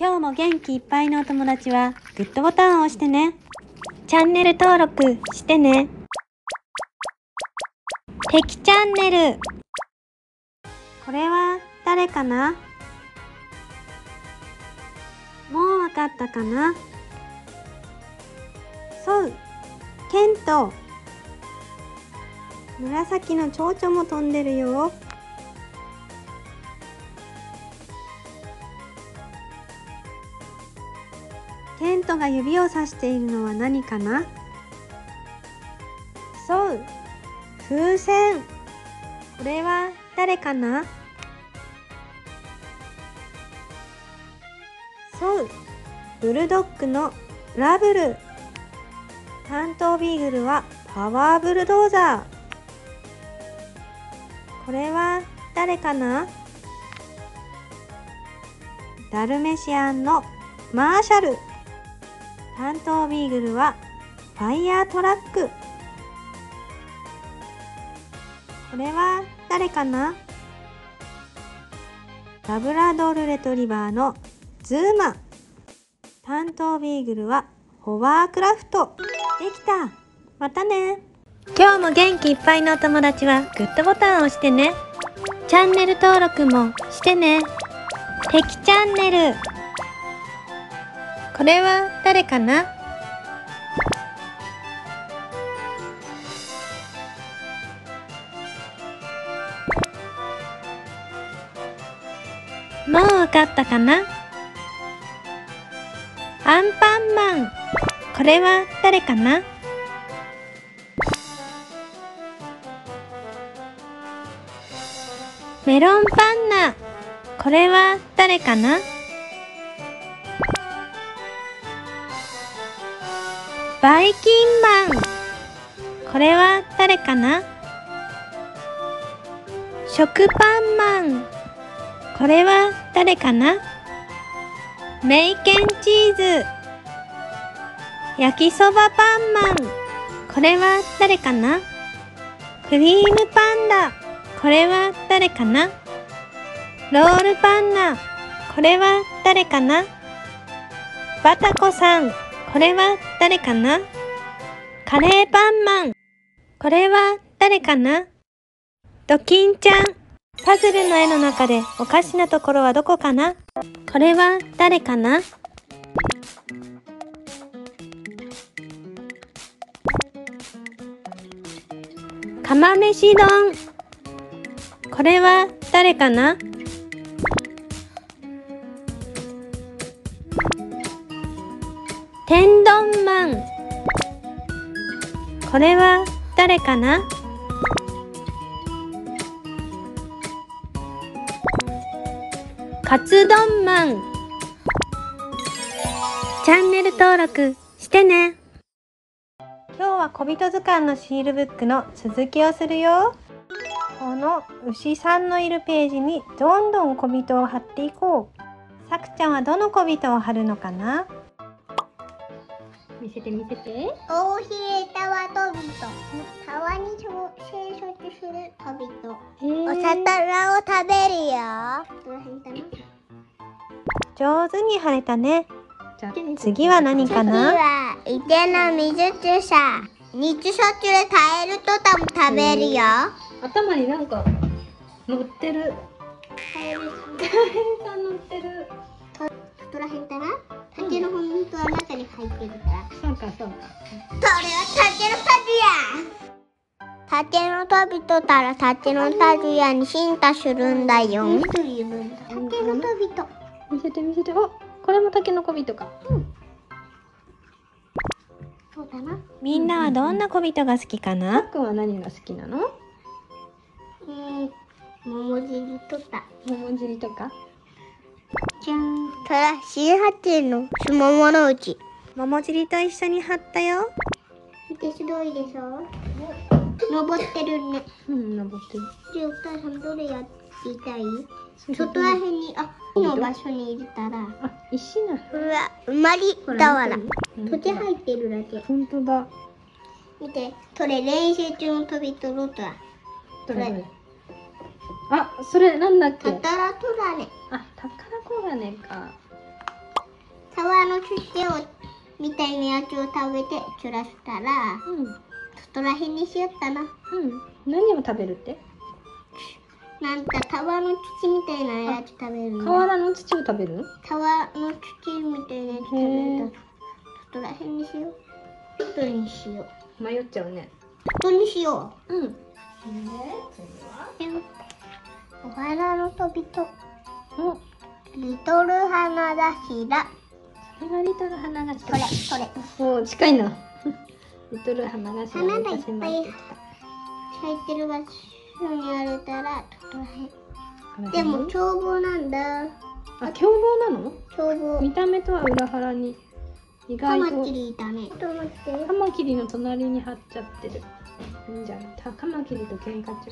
今日も元気いっぱいのお友達はグッドボタンを押してね。チャンネル登録してね。敵チャンネル。これは誰かな？もうわかったかな？そう、ケント。紫の蝶々も飛んでるよ。トが指をさしているのは何かな？そう。風船。これは誰かな？そう。ブルドッグのラブル。担当ビーグルはパワーブルドーザー。これは誰かな？ダルメシアンのマーシャル。担当ビーグルはファイヤートラック。これは誰かな？ラブラドールレトリバーのズーマ。担当ビーグルはホバークラフト。できた。またね。今日も元気いっぱいのお友達はグッドボタンを押してね。チャンネル登録もしてね。敵チャンネル。これは誰かな？もうわかったかな？アンパンマン。これは誰かな？メロンパンナ。これは誰かな？バイキンマン。これは誰かな？食パンマン。これは誰かな？メイケンチーズ。焼きそばパンマン。これは誰かな？クリームパンダ。これは誰かな？ロールパンナ。これは誰かな？バタコさん。これは誰かな？カレーパンマン。これは誰かな？ドキンちゃん。パズルの絵の中でおかしなところはどこかな？これは誰かな？釜飯丼。これは誰かな？これは誰かな？カツ丼マン。チャンネル登録してね。今日は小人図鑑のシールブックの続きをするよ。この牛さんのいるページにどんどん小人を貼っていこう。さくちゃんはどの小人を貼るのかな？見せて見せて。大ひれたわとびと川に生息するとびとお魚を食べるよ。上手に貼れたね。次は何か次なは池の水草日しょっちゅうでカエルとたも食べるよ。頭になんか乗ってる。カエルさん乗ってる。どらへんかな？竹の本当は中に入ってるから。そうかそうか。それは竹のタジヤ竹の飛びとたら竹のタジヤに進化するんだよ。竹の飛びと見せて見せて。おこれもタケノコビトか。そうだな。みんなはどんな小人が好きかな？くんは何が好きなの？えー、桃尻とた桃尻とかじゃん。たら新発見のすもものうち桃尻と一緒に貼ったよ。見てすごいでしょ。登ってるね。うん登ってる。じゃあお母さんどれやりたい？外らへんにあこの場所に入れたら。あ石なうわ生まりだわらうん土地入ってるだけ。本当だ。見てそれ練習中の飛びとろとは。どれどれ？あそれなんだっけ？タタラトラねあ宝コガネかの出世をみたいなやつを食べて釣らせたらうん。そこら辺にしよったなうん。何を食べるって？なんか川の土みたいなやつ食べるの。河原の土を食べる？川の土みたいなやつ食べへー。たそこら辺にしよう。どれにしよう。迷っちゃうね。どれにしよう。ん。うお花の飛びと。おリトル花頭それがリトル花がこれこれ。お近いな。リトル花が花がいっぱい咲いてる場所にあるたらそこら辺でも凶暴なんだ。あ凶暴なの？凶暴。見た目とは裏腹に。意外とカマキリいたね。カマキリの隣に貼っちゃってる。いいんじゃなカマキリと喧嘩中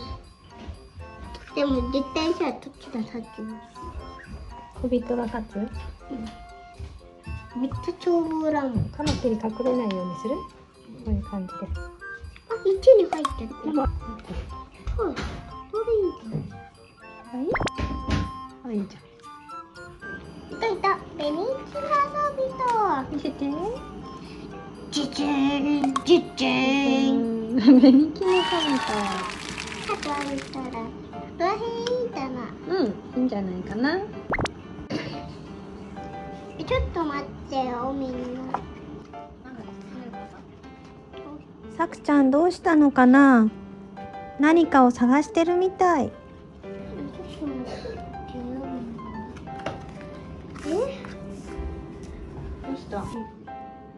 でも絶対さどっちがさっきの小人が勝つめっちゃ凶暴だもんカマキリ隠れないようにする？こういう感じで。あ一に入っちゃって。るまそうどれいいあいいあいいじゃん。いたいたベニキラ見せてビトチチーンチチーンうん。ベニキノカあと歩いたらどらへんいいかな。うんいいんじゃないかな。えちょっと待ってよみんな。さくちゃんどうしたのかな？何かを探してるみたい。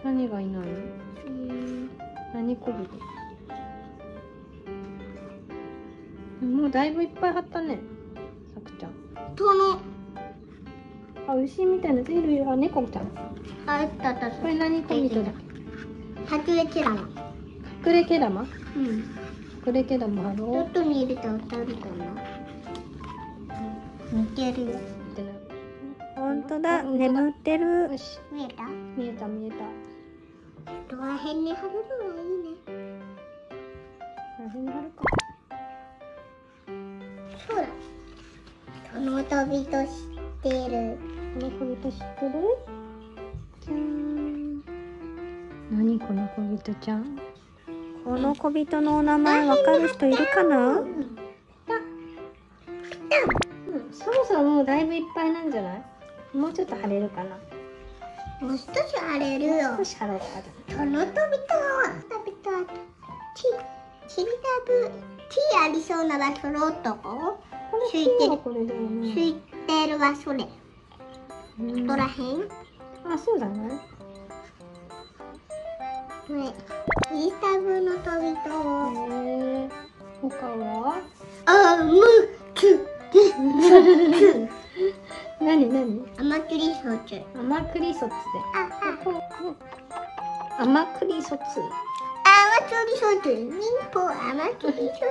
何がいない？のうん。何こびもうだいぶいっぱい貼ったね。さくちゃん。このあ牛みたいなやついるよあ猫ちゃん？あったあった。これ何こびとだ？白レキラマ隠れ毛玉？うん。隠れ毛玉貼ちょろっとに入れたら当たるかな。似てる。ようってなほんとだ、眠ってる。よし。見えた？見えた見えた。どら辺に貼るのがいいね。あれに貼るかの飛びと知ってる？この小人知ってる？じゃーん何この小人ちゃん？この小人のお名前わかる人いるかな？うん、そろそろもうだいぶいっぱいなんじゃない？もうちょっと貼れるかな？もう少し貼れるよ。少し貼ろうかその飛びと飛びとチチリダブティーありそうな場所のとこ？ついてるこれだよつね。いてる場所でうん。どらへんあそうだねこれイータブの飛びとへえ他はあむく何何？甘栗ソチュ甘栗卒でああ甘栗卒甘栗ソチュミンポ甘栗ソチュ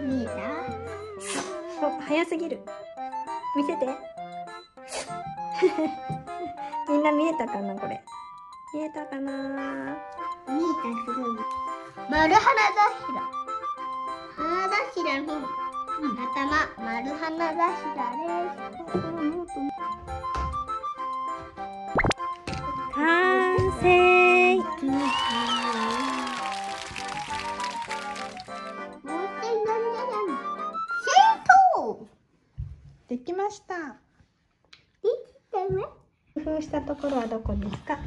見えた、早すぎる。見せて。みんな？見えたかな？これ。見えたかな？見えたすごい丸花頭花頭丸花頭です。完成。もう一回なんだなん戦闘できました。できたね。工夫したところはどこですか？